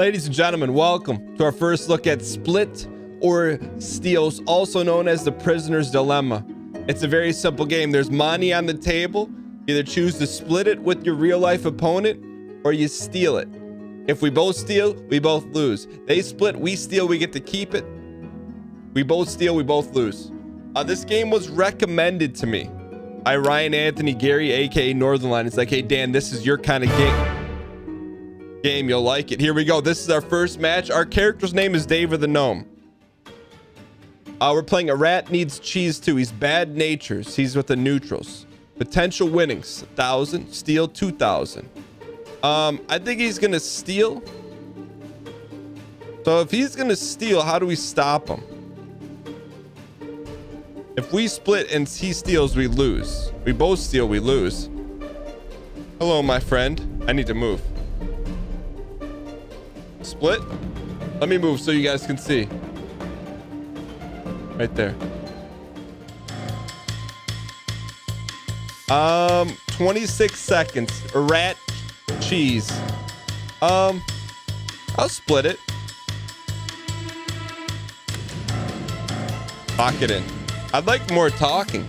Ladies and gentlemen, welcome to our first look at split or steals, also known as the prisoner's dilemma. It's a very simple game. There's money on the table. You either choose to split it with your real life opponent or you steal it. If we both steal, we both lose. They split, we steal, we get to keep it. We both steal, we both lose. Uh, this game was recommended to me by Ryan Anthony Gary, aka Northernline. It's like, hey Dan, this is your kind of game. Game, you'll like it. Here we go. This is our first match. Our character's name is David the Gnome. Uh, we're playing a rat needs cheese too. He's bad natures. He's with the neutrals. Potential winnings: thousand, steal two thousand. Um, I think he's gonna steal. So if he's gonna steal, how do we stop him? If we split and he steals, we lose. We both steal, we lose. Hello, my friend. I need to move. Split? Let me move so you guys can see. Right there. Um, 26 seconds. Rat cheese. Um, I'll split it. Lock it in. I'd like more talking.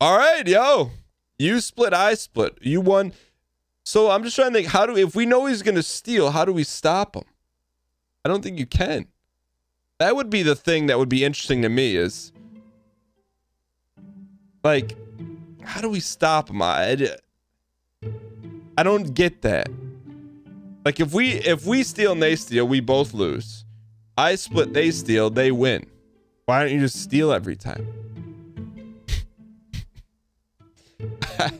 All right, yo. You split, I split. You won. So I'm just trying to think how do if we know he's going to steal, how do we stop him? I don't think you can. That would be the thing that would be interesting to me is like how do we stop him? I, I don't get that. Like if we if we steal and they steal, we both lose. I split, they steal, they win. Why don't you just steal every time?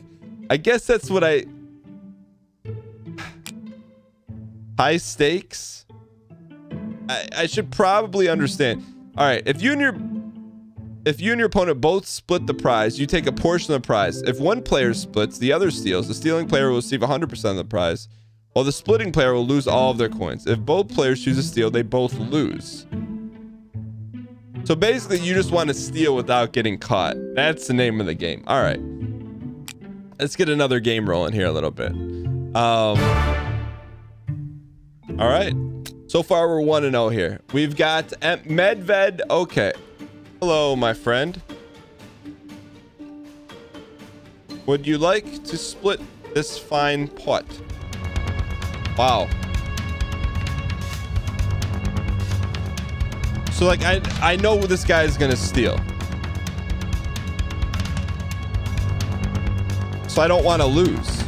I guess that's what I high stakes. I, I should probably understand. All right, if you and your if you and your opponent both split the prize, you take a portion of the prize. If one player splits, the other steals. The stealing player will receive 100% of the prize, while the splitting player will lose all of their coins. If both players choose to steal, they both lose. So basically, you just want to steal without getting caught. That's the name of the game. All right. Let's get another game rolling here a little bit. Um, all right. So far, we're 1 0 here. We've got Medved. Okay. Hello, my friend. Would you like to split this fine pot? Wow. So like I I know this guy is gonna steal. So I don't want to lose.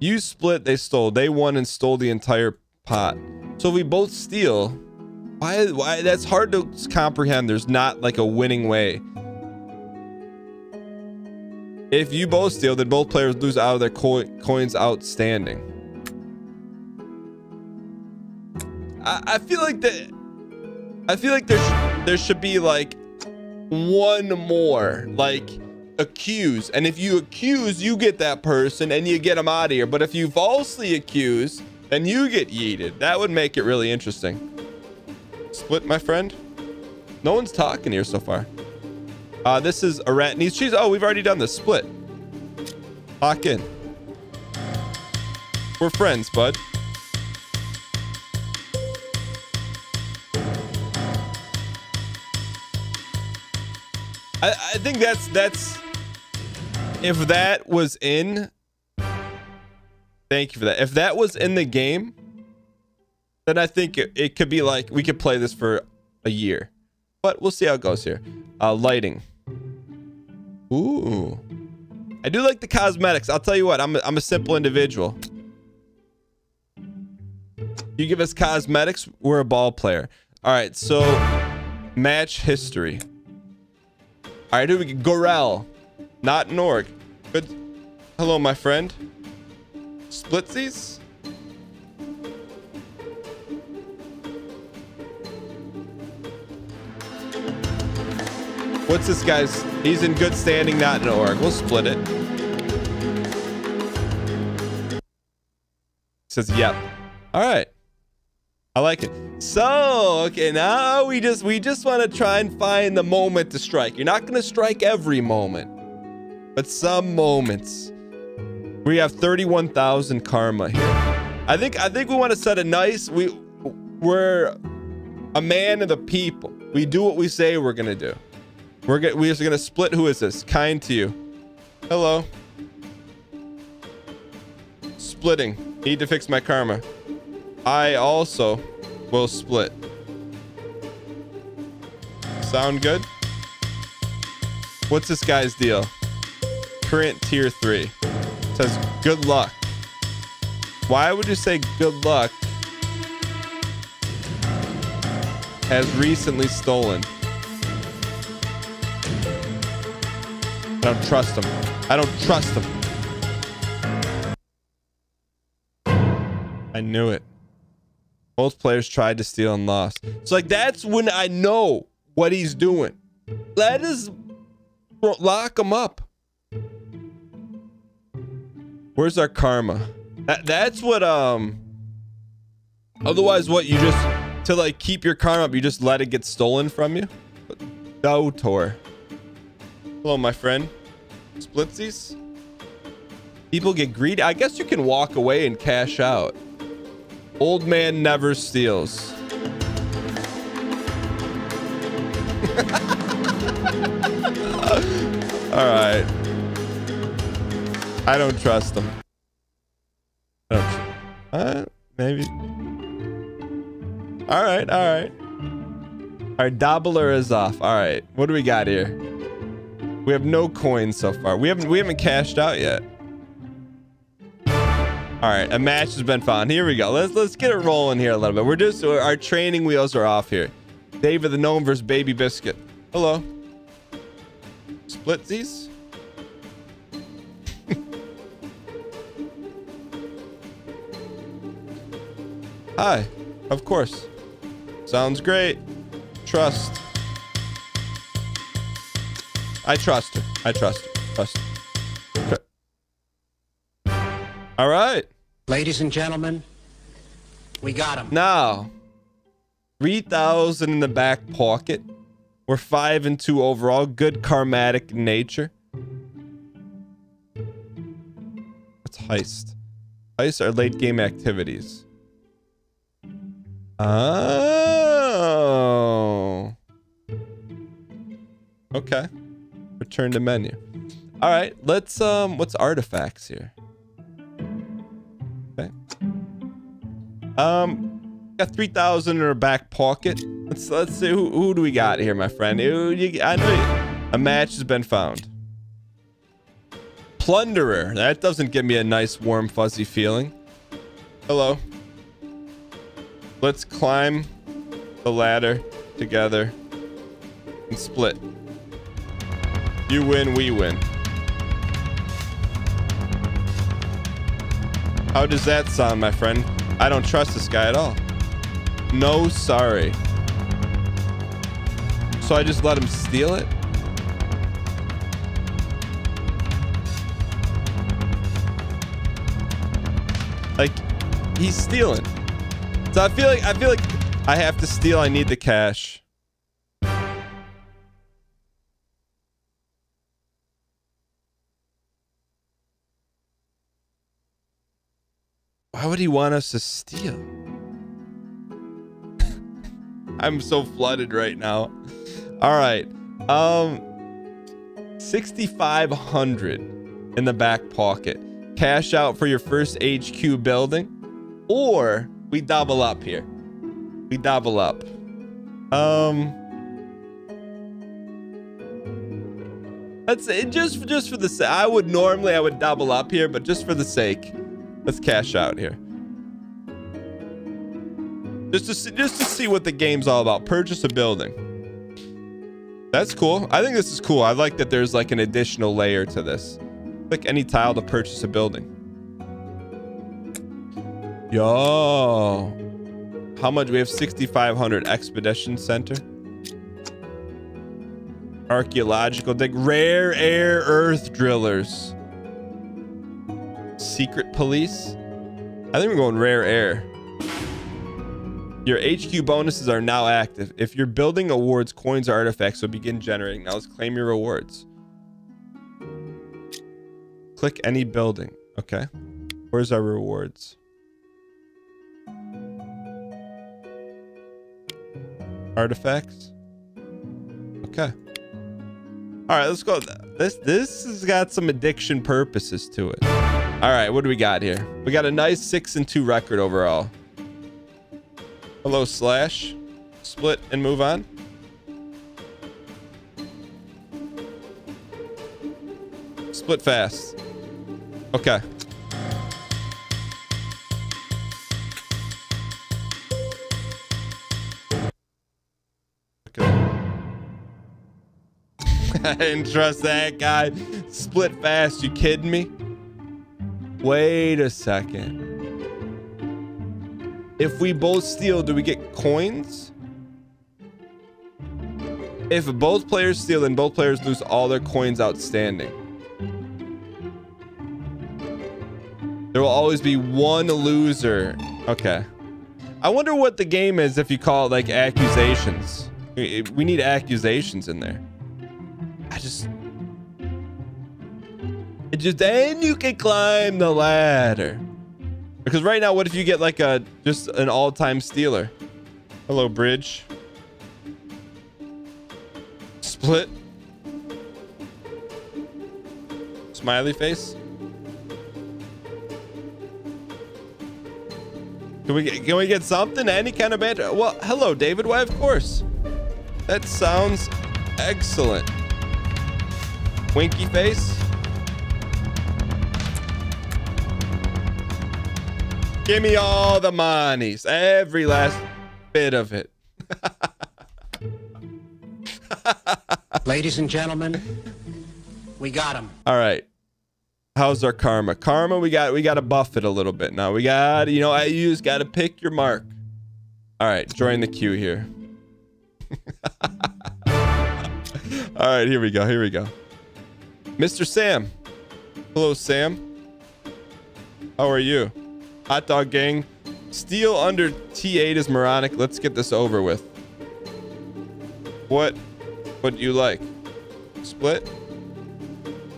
You split, they stole. They won and stole the entire pot. So we both steal, why why that's hard to comprehend. There's not like a winning way. If you both steal, then both players lose out of their co coins outstanding. I, I feel like that. I feel like there sh there should be like one more, like accuse. And if you accuse, you get that person and you get them out of here. But if you falsely accuse, then you get yeeted. That would make it really interesting. Split, my friend. No one's talking here so far. Uh, this is a rat needs cheese. Oh, we've already done this. Split. Lock in. We're friends, bud. I, I think that's that's if that was in thank you for that. If that was in the game then i think it, it could be like we could play this for a year. But we'll see how it goes here. Uh lighting. Ooh. I do like the cosmetics. I'll tell you what i'm a, I'm a simple individual. You give us cosmetics we're a ball player. All right so match history. All right here we go. Gorel not an Norg. Good. Hello, my friend. Splitsies? What's this guy's? He's in good standing, not in org. We'll split it. Says, yep. All right. I like it. So, okay, now we just we just want to try and find the moment to strike. You're not going to strike every moment, but some moments. We have 31,000 karma here. I think I think we want to set a nice we we're a man of the people. We do what we say we're going to do. We're we're just going to split who is this? Kind to you. Hello. Splitting. Need to fix my karma. I also will split. Sound good? What's this guy's deal? Current tier 3. Says good luck. Why would you say good luck? Has recently stolen. I don't trust him. I don't trust him. I knew it. Both players tried to steal and lost. So like that's when I know what he's doing. Let us lock him up. Where's our karma? That that's what um otherwise what you just to like keep your karma up, you just let it get stolen from you? Dotor. Hello, my friend. Splitsies? People get greedy. I guess you can walk away and cash out. Old man never steals. All right. I don't trust them. I don't tr uh, maybe. All right, all right. Our dabbler is off. All right, what do we got here? We have no coins so far. We haven't we haven't cashed out yet. All right, a match has been found. Here we go. Let's let's get it rolling here a little bit. We're just our training wheels are off here. David the gnome versus Baby Biscuit. Hello. Splitsies. Hi. Of course. Sounds great. Trust. I trust her. I trust her. Trust. Her. All right. Ladies and gentlemen, we got him. Now, 3,000 in the back pocket. We're 5 and 2 overall. Good karmatic nature. What's heist? Heist are late game activities. Oh. Okay. Return to menu. All right, let's um what's artifacts here? Okay. Um, got 3,000 in our back pocket. Let's let's see who, who do we got here, my friend. Who, you, I know a match has been found. Plunderer. That doesn't give me a nice, warm, fuzzy feeling. Hello. Let's climb the ladder together and split. You win, we win. How does that sound, my friend? I don't trust this guy at all. No, sorry. So I just let him steal it? Like, he's stealing. So I feel like I feel like I have to steal. I need the cash. Why would he want us to steal? I'm so flooded right now. All right. Um 6500 in the back pocket. Cash out for your first HQ building or we double up here. We double up. Um it just just for the sake. I would normally I would double up here, but just for the sake. Let's cash out here. Just to see, just to see what the game's all about. Purchase a building. That's cool. I think this is cool. I like that there's like an additional layer to this. Click any tile to purchase a building. Yo. How much? We have 6,500 Expedition Center. Archaeological dig. Rare air earth drillers. Secret police? I think we're going rare air. Your HQ bonuses are now active. If you're building awards, coins or artifacts will begin generating. Now let's claim your rewards. Click any building. Okay. Where's our rewards? Artifacts. Okay. All right, let's go. This this has got some addiction purposes to it. All right, what do we got here? We got a nice six and two record overall. Hello, slash. Split and move on. Split fast. Okay. I didn't trust that guy. Split fast. You kidding me? Wait a second. If we both steal, do we get coins? If both players steal, then both players lose all their coins outstanding. There will always be one loser. Okay. I wonder what the game is if you call it like accusations. We need accusations in there. Just... Just... Then you can climb the ladder. Because right now, what if you get like a... Just an all-time stealer? Hello, bridge. Split. Smiley face. Can we get, can we get something? Any kind of banter? Well, hello, David. Why, of course. That sounds excellent. Winky face. Give me all the monies. Every last bit of it. Ladies and gentlemen, we got him. All right. How's our karma? Karma, we got we got to buff it a little bit now. We got, you know, I use got to pick your mark. All right, join the queue here. All right, here we go. Here we go. Mr. Sam. Hello, Sam. How are you? Hot dog gang. Steal under T8 is moronic. Let's get this over with. What would you like? Split?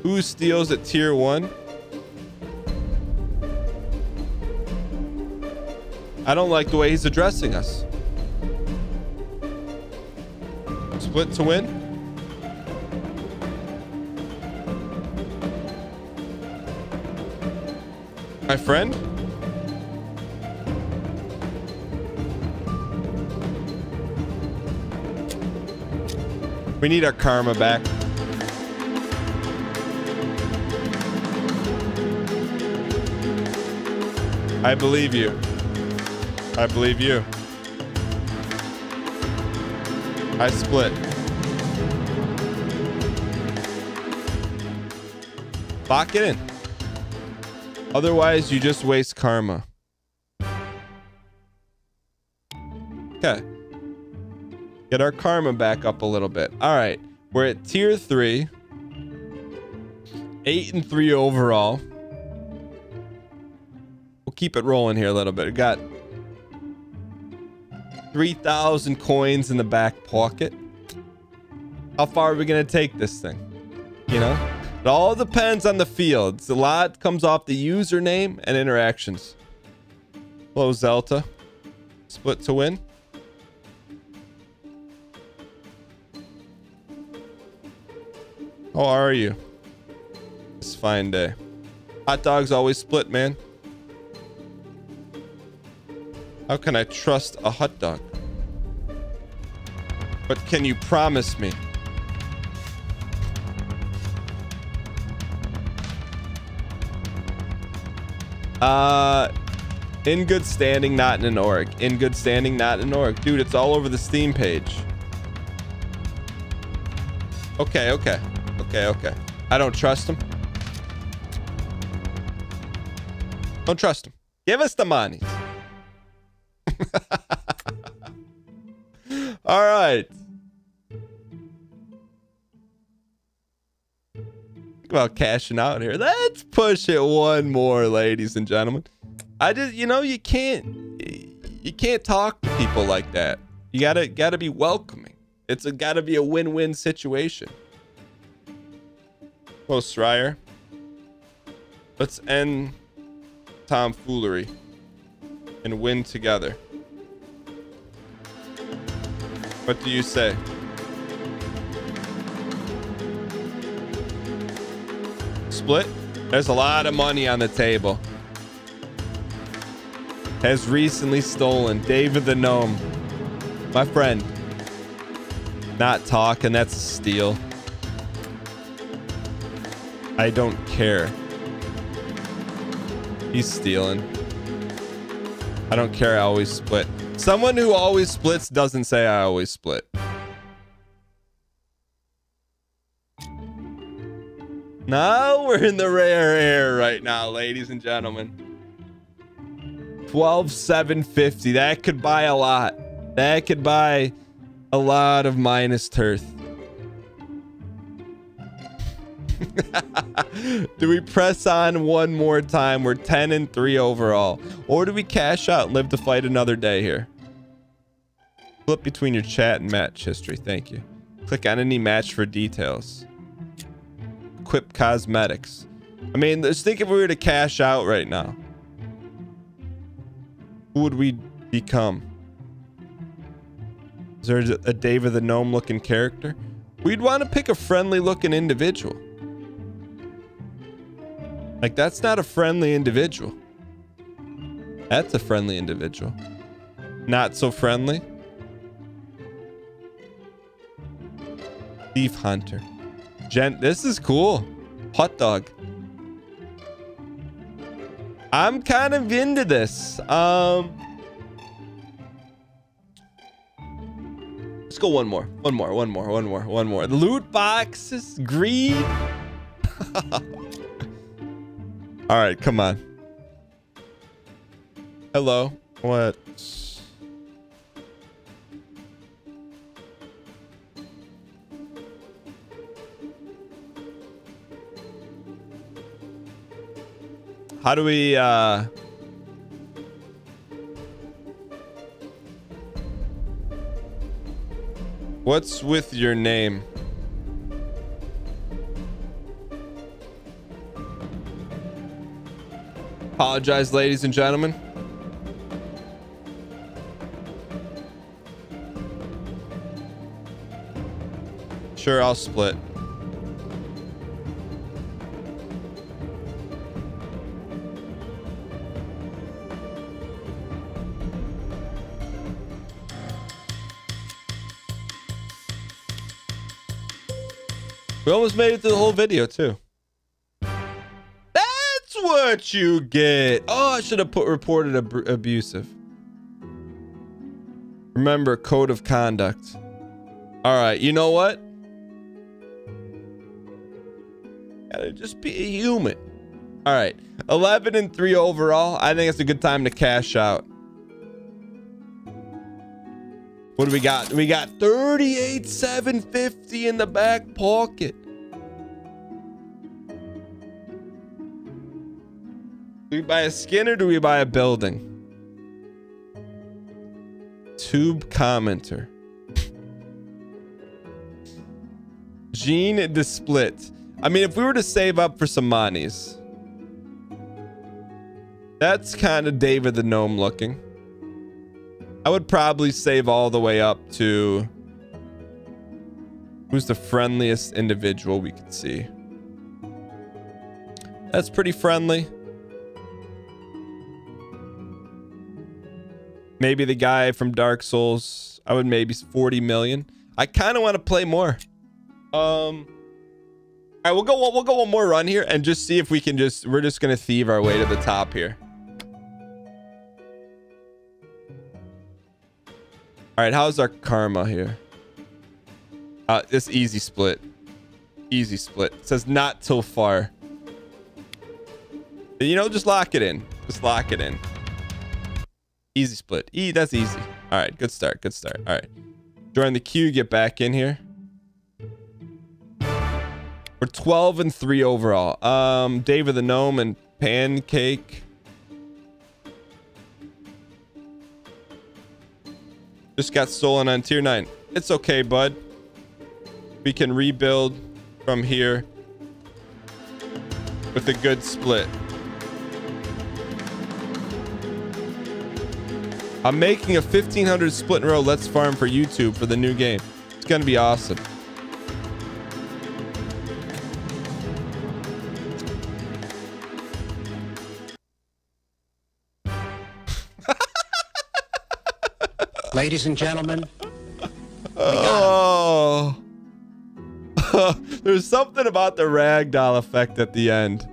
Who steals at tier one? I don't like the way he's addressing us. Split to win? My friend? We need our karma back. I believe you. I believe you. I split. Lock it in. Otherwise, you just waste karma. Okay. Get our karma back up a little bit. All right. We're at tier three. Eight and three overall. We'll keep it rolling here a little bit. We got 3,000 coins in the back pocket. How far are we going to take this thing? You know? It all depends on the fields. A lot comes off the username and interactions. Hello, Zelta. Split to win. How are you? It's fine day. Hot dogs always split, man. How can I trust a hot dog? But can you promise me? Uh, in good standing, not in an org. In good standing, not in an org. Dude, it's all over the Steam page. Okay, okay. Okay, okay. I don't trust him. Don't trust him. Give us the money. all right. About cashing out here. Let's push it one more, ladies and gentlemen. I just, you know, you can't, You can't talk to people like that. You gotta gotta be welcoming. It's a gotta be a win-win situation. Oh, Schreier. Let's end tomfoolery and win together. What do you say? Split? There's a lot of money on the table. Has recently stolen David the Gnome. My friend. Not talking, that's a steal. I don't care. He's stealing. I don't care. I always split. Someone who always splits doesn't say I always split. Now we're in the rare air right now, ladies and gentlemen. 12 750. That could buy a lot. That could buy a lot of minus turf. do we press on one more time? We're 10 and 3 overall. Or do we cash out and live to fight another day here? Flip between your chat and match history. Thank you. Click on any match for details. Equip cosmetics. I mean, let's think if we were to cash out right now. Who would we become? Is there a David the Gnome looking character? We'd want to pick a friendly looking individual. Like, that's not a friendly individual. That's a friendly individual. Not so friendly. Thief Hunter. Gent, this is cool. Hot dog. I'm kind of into this. Um, let's go one more, one more, one more, one more, one more. Loot boxes, greed. All right, come on. Hello. What? How do we, uh... What's with your name? Apologize, ladies and gentlemen. Sure, I'll split. We almost made it through the whole video too. That's what you get. Oh, I should have put reported ab abusive. Remember, code of conduct. All right, you know what? Gotta just be a human. All right, 11 and 3 overall. I think it's a good time to cash out. What do we got? We got 38 750 in the back pocket. Do we buy a skin or do we buy a building? Tube commenter. Gene the split. I mean, if we were to save up for some monies, that's kind of David the Gnome looking. I would probably save all the way up to who's the friendliest individual we could see. That's pretty friendly. Maybe the guy from Dark Souls. I would maybe 40 million. I kind of want to play more. Um, all right, we'll go. We'll go one more run here and just see if we can just. We're just gonna thieve our way to the top here. All right, how's our karma here? Uh, this easy split. Easy split. It says not till far. You know, just lock it in. Just lock it in. Easy split. E, that's easy. All right, good start. Good start. All right. Join the queue. Get back in here. We're 12 and 3 overall. Um, David the Gnome and Pancake. Just got stolen on tier 9. It's okay, bud. We can rebuild from here with a good split. I'm making a 1500 split in a row. Let's farm for YouTube for the new game. It's going to be awesome. Ladies and gentlemen, Oh. There's something about the ragdoll effect at the end.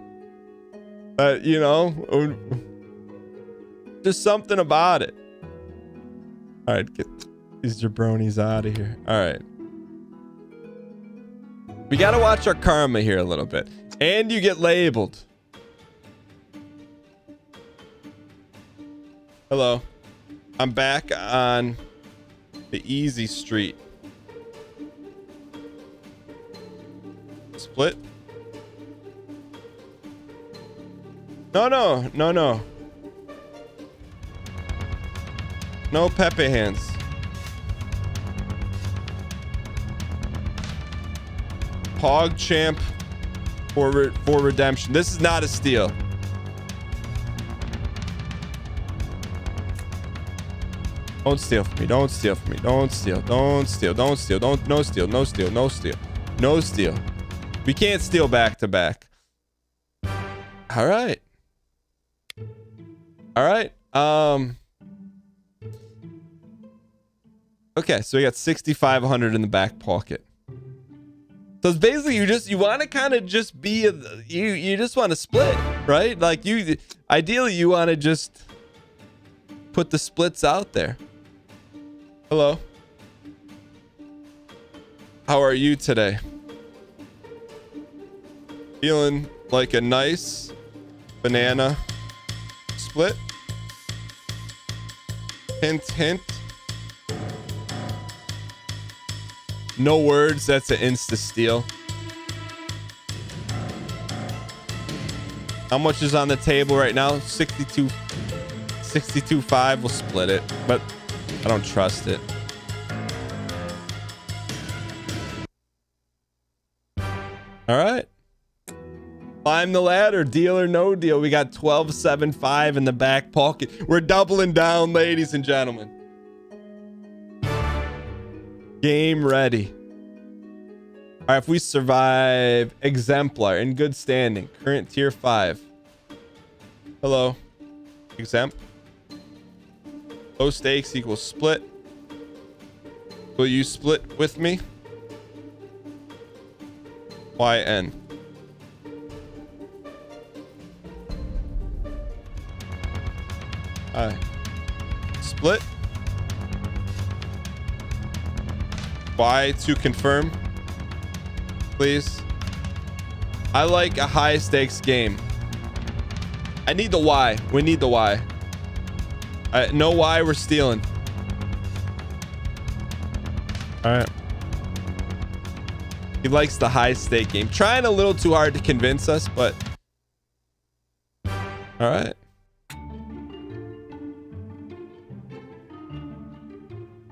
But, you know, oh, just something about it. All right, get these jabronis out of here. All right. We got to watch our karma here a little bit. And you get labeled. Hello. I'm back on the easy street. Split? No, no, no, no. No Pepe hands. Pog champ for, re for redemption. This is not a steal. Don't steal from me. Don't steal from me. Don't steal. Don't steal. Don't steal. Don't no steal. No steal. No steal. No steal. We can't steal back to back. All right. All right. Um Okay, so we got 6500 in the back pocket. So it's basically you just you want to kind of just be a, you you just want to split, right? Like you ideally you want to just put the splits out there. Hello. How are you today? Feeling like a nice banana split? Hint, hint. No words. That's an insta steal. How much is on the table right now? 62 62.5. We'll split it, but I don't trust it. All right. Climb the ladder, deal or no deal. We got 12.75 in the back pocket. We're doubling down, ladies and gentlemen. Game ready. All right, if we survive, exemplar in good standing, current tier five. Hello, exempt. Low stakes equals split. Will you split with me? YN. Hi. Split. Y to confirm. Please. I like a high stakes game. I need the Y. We need the Y. I know why we're stealing. All right. He likes the high stake game. Trying a little too hard to convince us, but all right.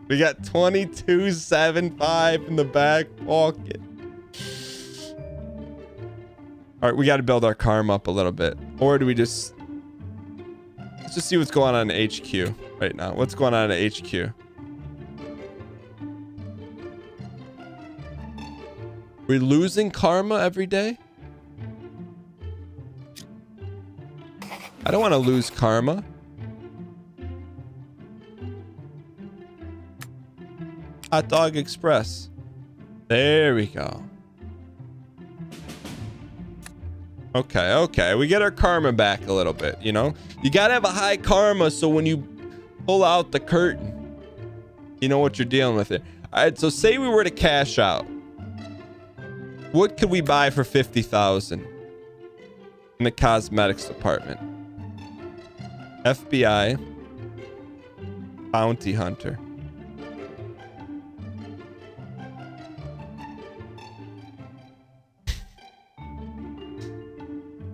We got 22.75 in the back pocket. All right, we got to build our karma up a little bit. Or do we just... Let's just see what's going on in HQ right now. What's going on in HQ? We're losing karma every day? I don't want to lose karma. Hot Dog Express. There we go. Okay, okay. We get our karma back a little bit, you know? You gotta have a high karma so when you pull out the curtain, you know what you're dealing with it. All right, so say we were to cash out. What could we buy for 50,000 in the cosmetics department? FBI bounty hunter.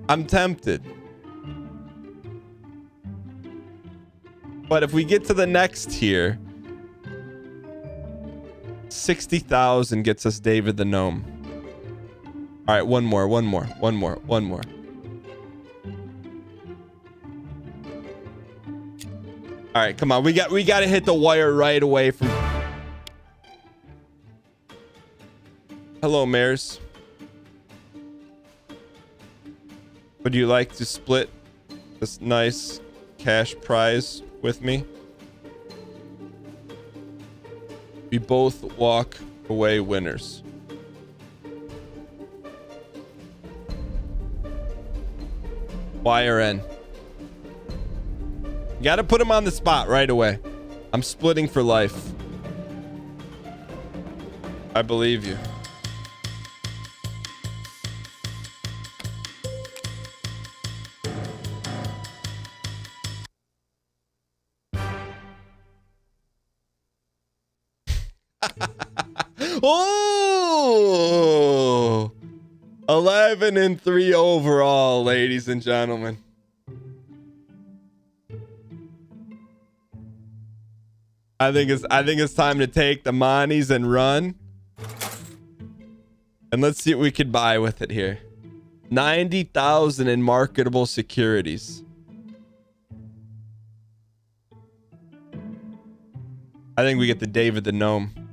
I'm tempted. But if we get to the next tier, 60,000 gets us David the Gnome. All right, one more, one more, one more, one more. All right, come on. We got we got to hit the wire right away from Hello, mares. Would you like to split this nice cash prize with me? We both walk away winners. Y N? You gotta put him on the spot right away. I'm splitting for life. I believe you. oh! 11 and 3 overall, ladies and gentlemen. I think it's I think it's time to take the monies and run. And let's see what we could buy with it here. 90,000 in marketable securities. I think we get the David the Gnome.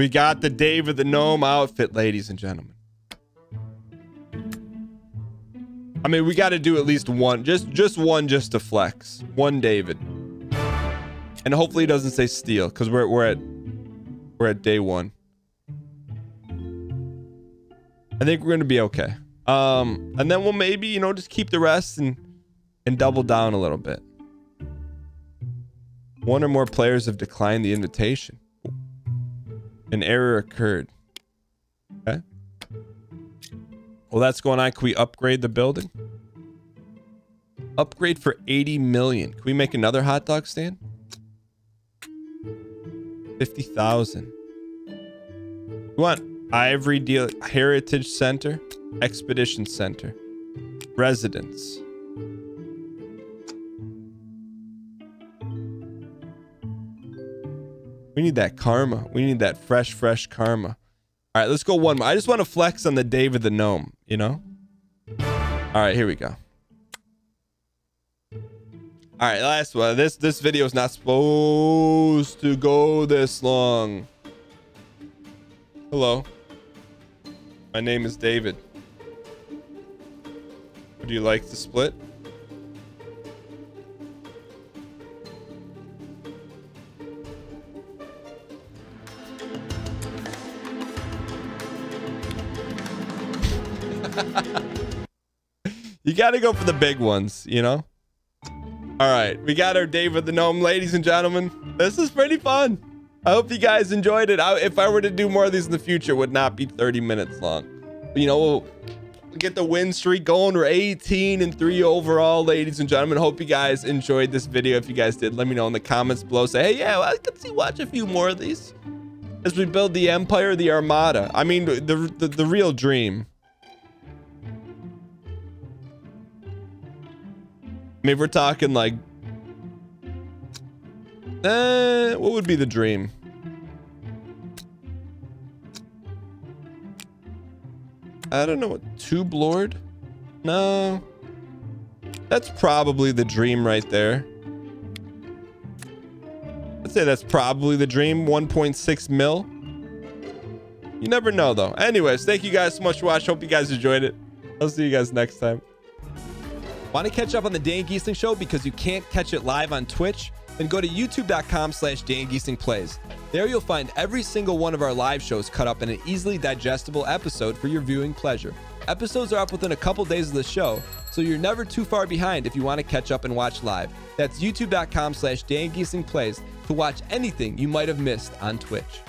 We got the David the Gnome outfit, ladies and gentlemen. I mean, we got to do at least one, just just one, just to flex. One David, and hopefully he doesn't say steal because we're we're at we're at day one. I think we're gonna be okay. Um, and then we'll maybe you know just keep the rest and and double down a little bit. One or more players have declined the invitation. An error occurred. Okay. Well, that's going on. Can we upgrade the building? Upgrade for 80 million. Can we make another hot dog stand? 50,000. We want Ivory Deal Heritage Center, Expedition Center, Residence. We need that karma. We need that fresh, fresh karma. All right, let's go one more. I just want to flex on the David the Gnome, you know? All right, here we go. All right, last one. This this video is not supposed to go this long. Hello. My name is David. Would you like to split? You got to go for the big ones, you know? All right, we got our David the Gnome, ladies and gentlemen. This is pretty fun. I hope you guys enjoyed it. I, if I were to do more of these in the future, would not be 30 minutes long. You know, we'll get the win streak going. We're 18 and 3 overall, ladies and gentlemen. Hope you guys enjoyed this video. If you guys did, let me know in the comments below. Say, hey, yeah, well, I could see watch a few more of these as we build the Empire, the Armada. I mean, the, the, the real dream. I mean, we're talking like, uh, what would be the dream? I don't know what Tube Lord? No, that's probably the dream right there. I'd say that's probably the dream. 1.6 mil. You never know though. Anyways, thank you guys so much for watching. Hope you guys enjoyed it. I'll see you guys next time. Want to catch up on the Dan Gheesling Show because you can't catch it live on Twitch? Then go to youtube.com slash Dan Plays. There you'll find every single one of our live shows cut up in an easily digestible episode for your viewing pleasure. Episodes are up within a couple days of the show, so you're never too far behind if you want to catch up and watch live. That's youtube.com slash Dan Plays to watch anything you might have missed on Twitch.